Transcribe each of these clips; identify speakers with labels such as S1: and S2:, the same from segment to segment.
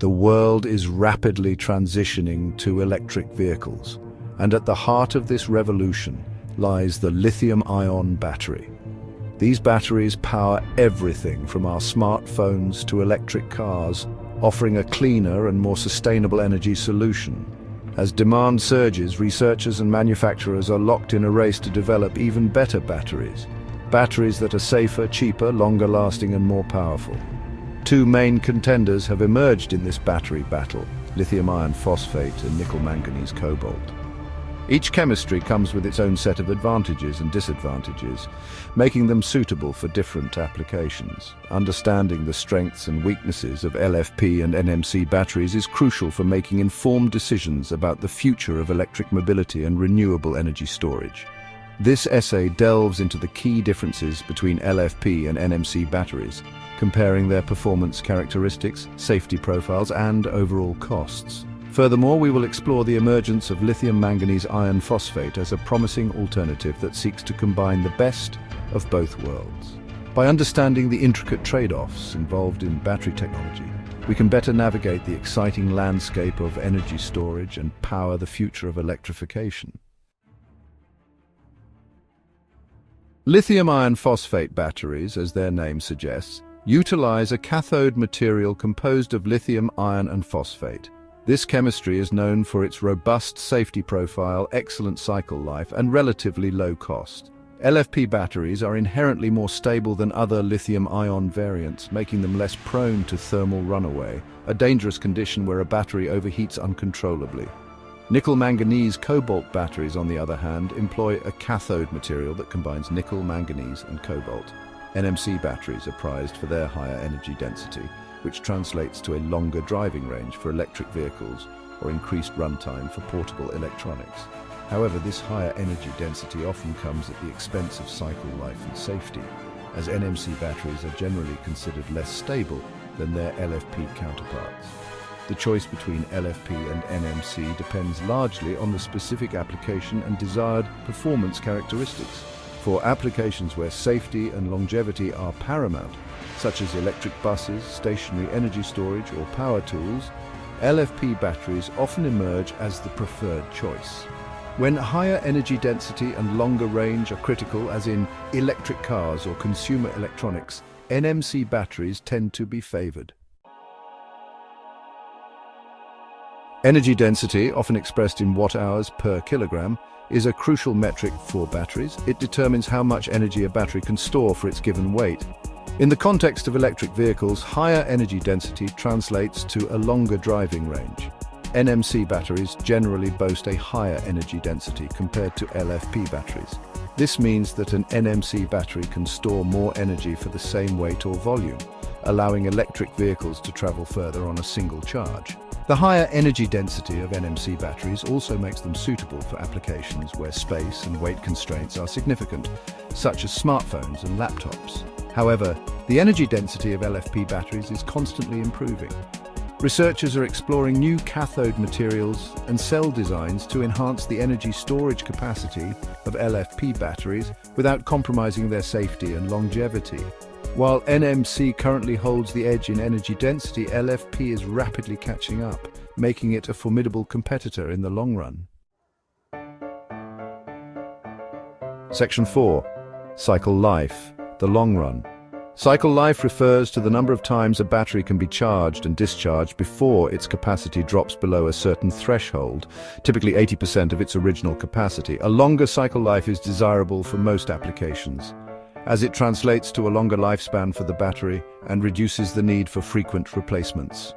S1: The world is rapidly transitioning to electric vehicles, and at the heart of this revolution lies the lithium-ion battery. These batteries power everything from our smartphones to electric cars, offering a cleaner and more sustainable energy solution. As demand surges, researchers and manufacturers are locked in a race to develop even better batteries. Batteries that are safer, cheaper, longer lasting and more powerful. Two main contenders have emerged in this battery battle, lithium iron phosphate and nickel manganese cobalt. Each chemistry comes with its own set of advantages and disadvantages, making them suitable for different applications. Understanding the strengths and weaknesses of LFP and NMC batteries is crucial for making informed decisions about the future of electric mobility and renewable energy storage. This essay delves into the key differences between LFP and NMC batteries, comparing their performance characteristics, safety profiles and overall costs. Furthermore, we will explore the emergence of lithium manganese iron phosphate as a promising alternative that seeks to combine the best of both worlds. By understanding the intricate trade-offs involved in battery technology, we can better navigate the exciting landscape of energy storage and power the future of electrification. Lithium iron phosphate batteries, as their name suggests, utilize a cathode material composed of lithium, iron and phosphate. This chemistry is known for its robust safety profile, excellent cycle life, and relatively low cost. LFP batteries are inherently more stable than other lithium-ion variants, making them less prone to thermal runaway, a dangerous condition where a battery overheats uncontrollably. Nickel-manganese cobalt batteries, on the other hand, employ a cathode material that combines nickel, manganese and cobalt. NMC batteries are prized for their higher energy density, which translates to a longer driving range for electric vehicles or increased runtime for portable electronics. However, this higher energy density often comes at the expense of cycle life and safety, as NMC batteries are generally considered less stable than their LFP counterparts. The choice between LFP and NMC depends largely on the specific application and desired performance characteristics. For applications where safety and longevity are paramount, such as electric buses, stationary energy storage or power tools, LFP batteries often emerge as the preferred choice. When higher energy density and longer range are critical, as in electric cars or consumer electronics, NMC batteries tend to be favored. Energy density, often expressed in watt-hours per kilogram, is a crucial metric for batteries. It determines how much energy a battery can store for its given weight. In the context of electric vehicles, higher energy density translates to a longer driving range. NMC batteries generally boast a higher energy density compared to LFP batteries. This means that an NMC battery can store more energy for the same weight or volume, allowing electric vehicles to travel further on a single charge. The higher energy density of NMC batteries also makes them suitable for applications where space and weight constraints are significant, such as smartphones and laptops. However, the energy density of LFP batteries is constantly improving. Researchers are exploring new cathode materials and cell designs to enhance the energy storage capacity of LFP batteries without compromising their safety and longevity. While NMC currently holds the edge in energy density, LFP is rapidly catching up, making it a formidable competitor in the long run. Section 4. Cycle Life the long run. Cycle life refers to the number of times a battery can be charged and discharged before its capacity drops below a certain threshold, typically 80% of its original capacity. A longer cycle life is desirable for most applications, as it translates to a longer lifespan for the battery and reduces the need for frequent replacements.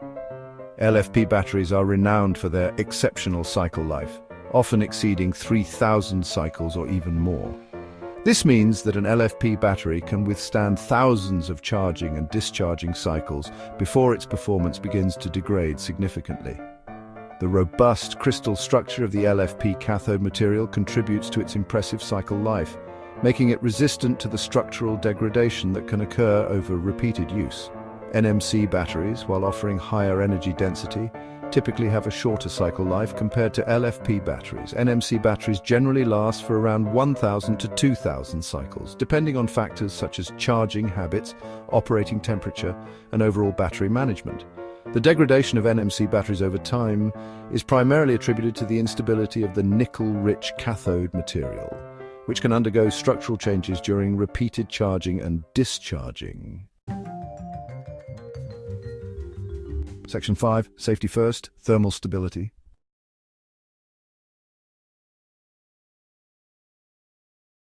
S1: LFP batteries are renowned for their exceptional cycle life, often exceeding 3,000 cycles or even more. This means that an LFP battery can withstand thousands of charging and discharging cycles before its performance begins to degrade significantly. The robust crystal structure of the LFP cathode material contributes to its impressive cycle life, making it resistant to the structural degradation that can occur over repeated use. NMC batteries, while offering higher energy density, typically have a shorter cycle life compared to LFP batteries. NMC batteries generally last for around 1,000 to 2,000 cycles, depending on factors such as charging habits, operating temperature, and overall battery management. The degradation of NMC batteries over time is primarily attributed to the instability of the nickel-rich cathode material, which can undergo structural changes during repeated charging and discharging. Section 5, Safety First, Thermal Stability.